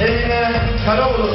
Emine Karaoğlu.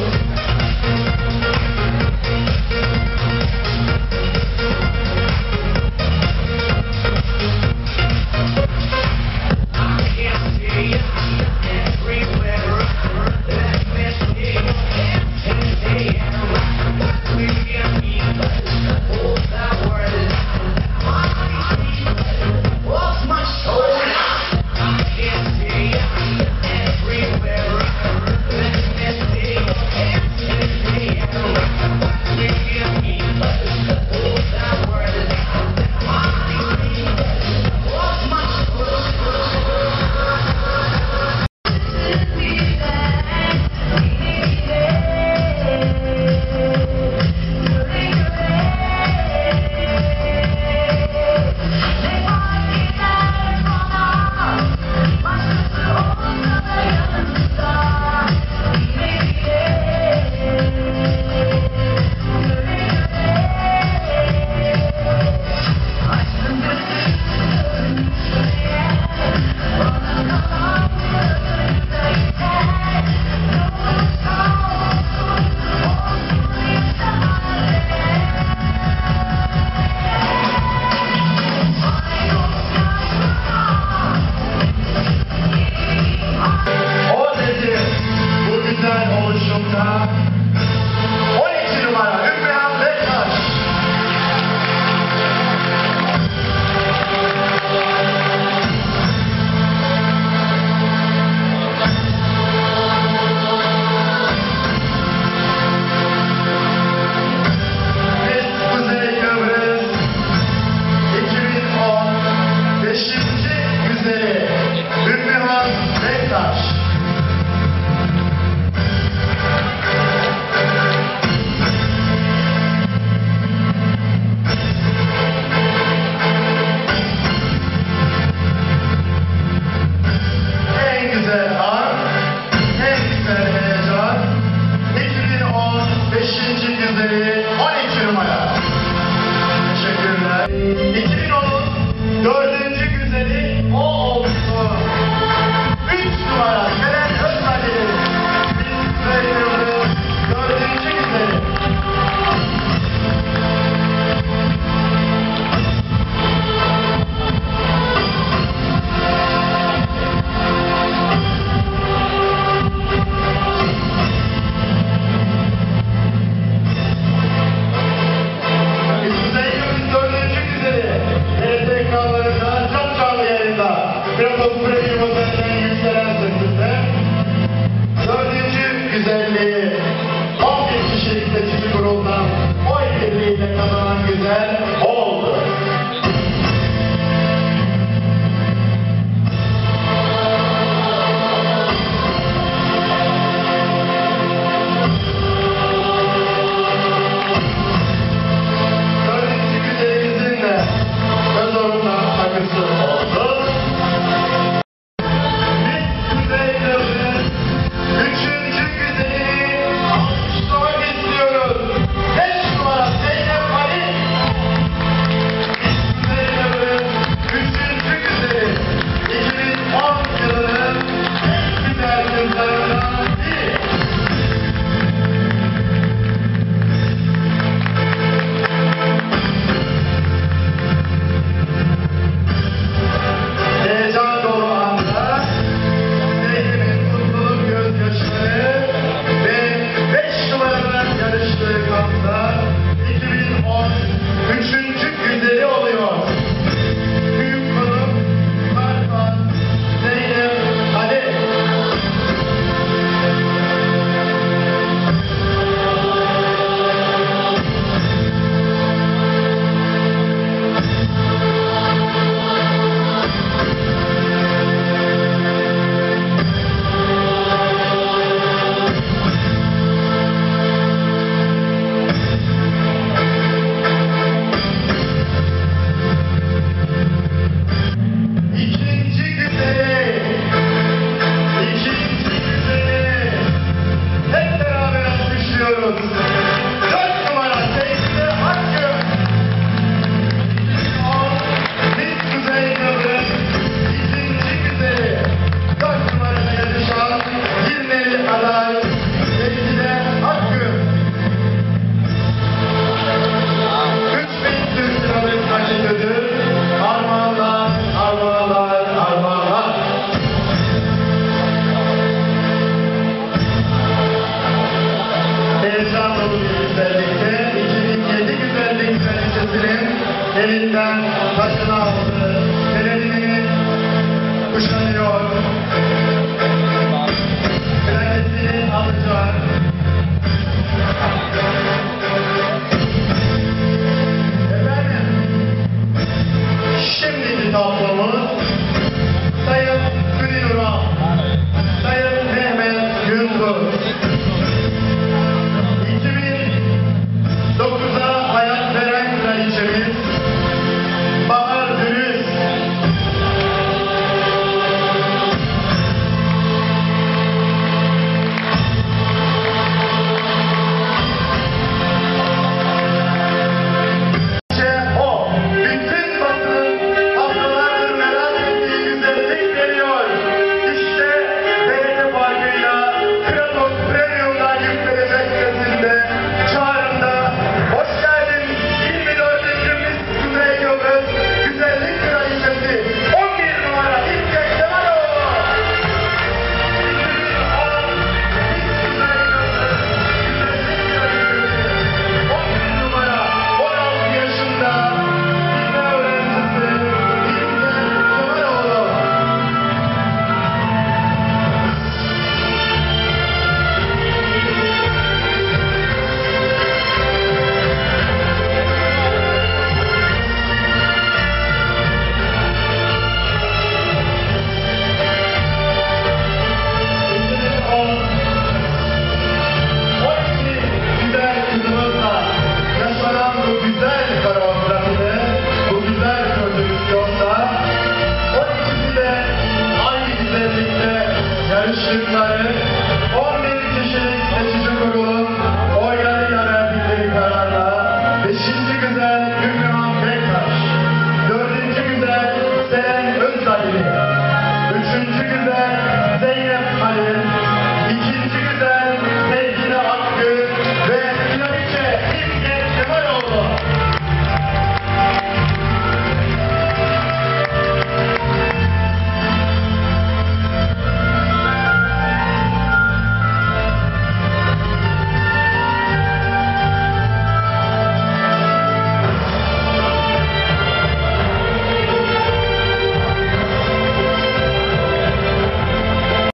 also